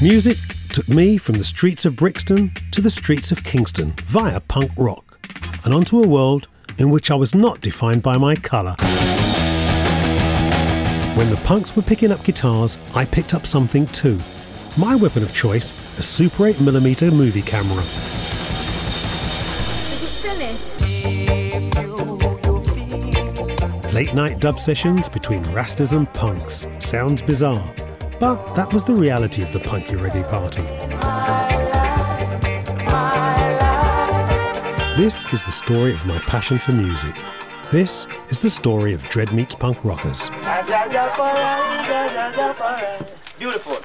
Music took me from the streets of Brixton to the streets of Kingston via punk rock and onto a world in which I was not defined by my colour. When the punks were picking up guitars, I picked up something too. My weapon of choice, a Super 8mm movie camera. Late night dub sessions between Rastas and punks. Sounds bizarre, but that was the reality of the Punky Reggae Party. This is the story of my passion for music. This is the story of Dread Meets Punk Rockers. Beautiful.